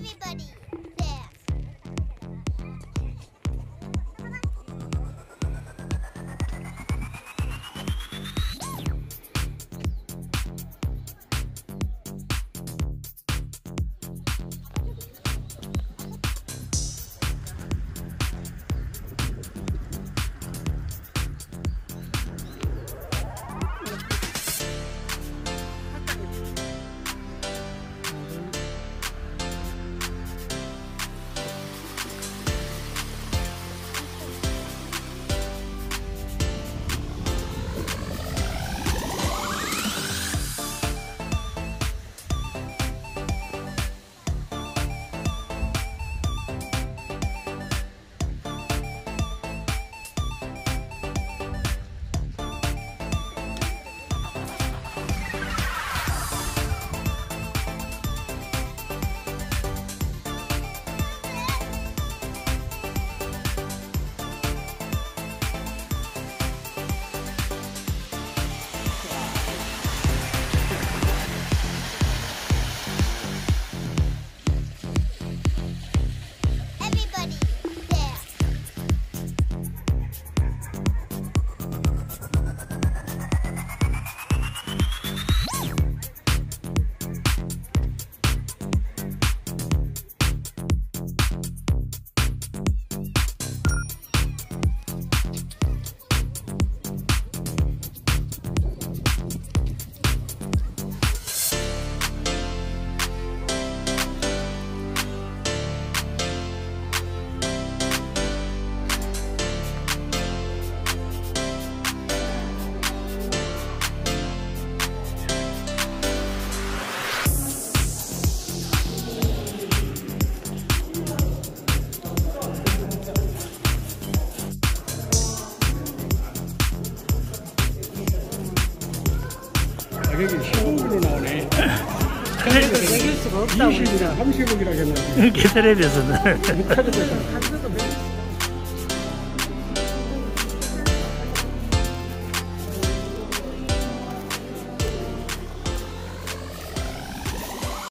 Everybody 가격이 15억으로 나오네. 20억이나 그러니까. 30억이라 했는데. 그 텔레비에서는